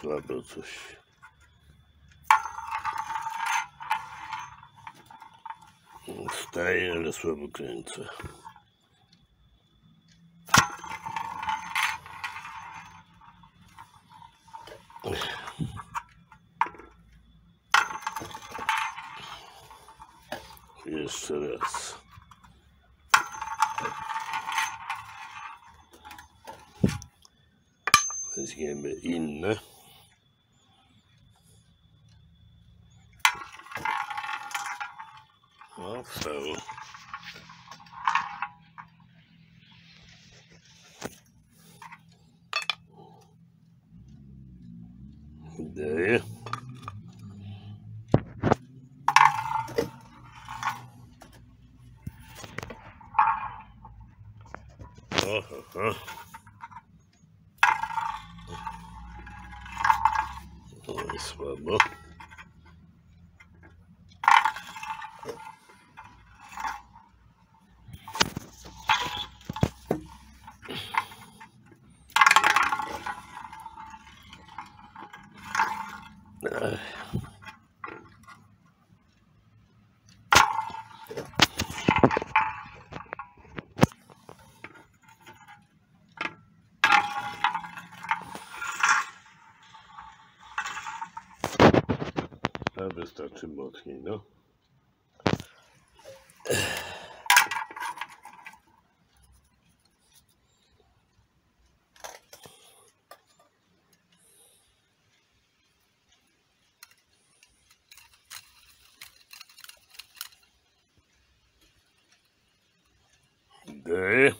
słabe coś. Steil, das war begrenzt. Jeszcze raz. Weźmiemy inne. so... There. Uh -huh. Nice one, look. Wystarczy mocniej, no. É.